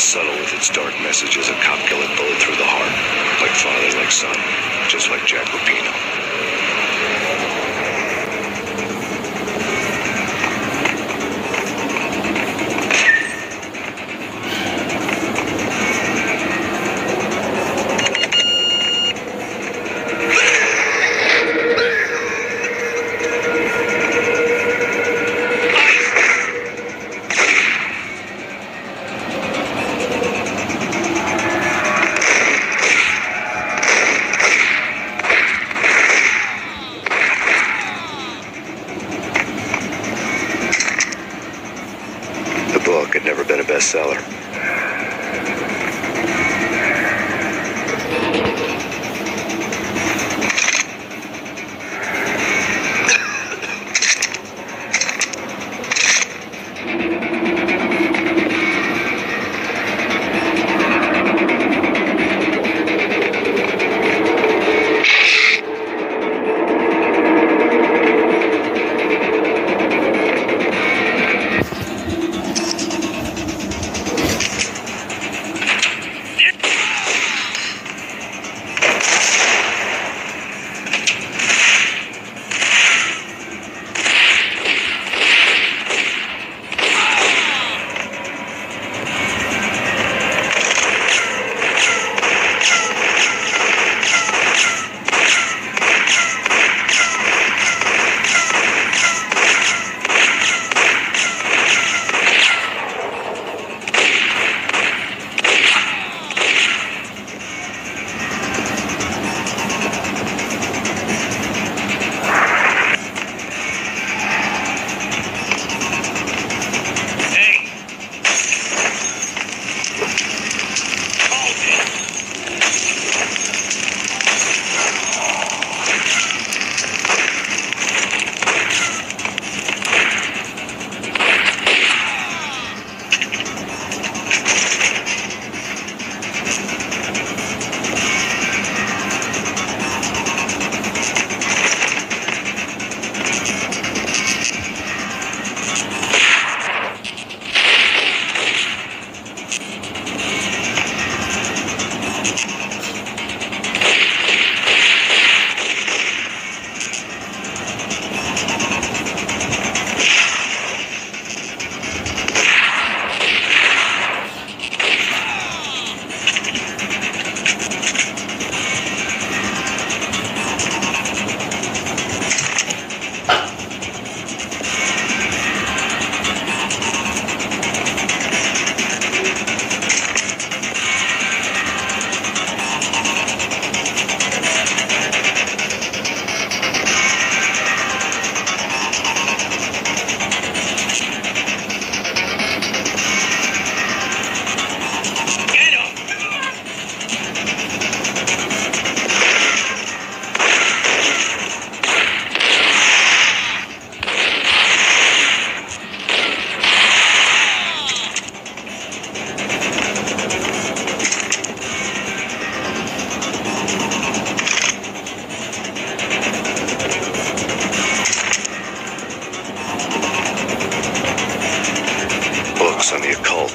As subtle with its dark message as a cop-killing bullet through the heart. Like father, like son. Just like Jack Lupino.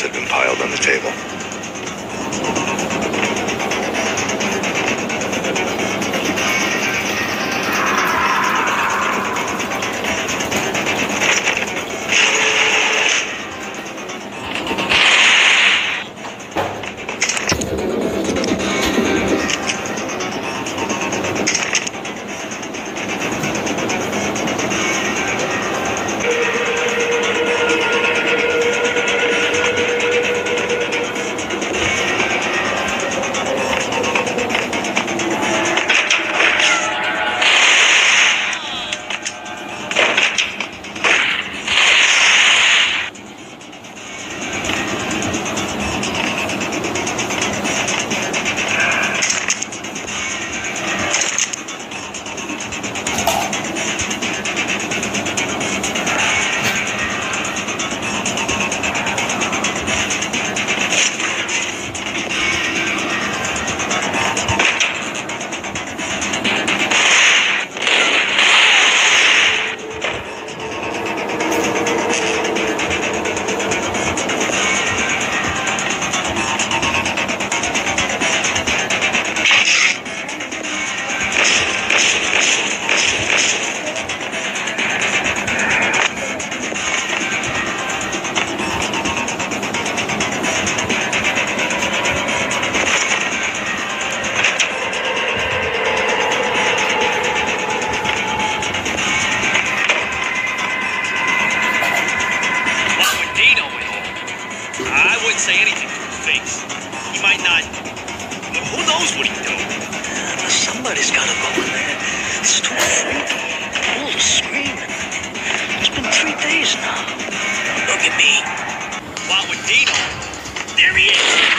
Had been piled on the table. He might not. Who knows what he'd do? Uh, somebody's got to go in there. It's too freaky. All screaming. It's been three days now. Look at me. While with Dino, there he is.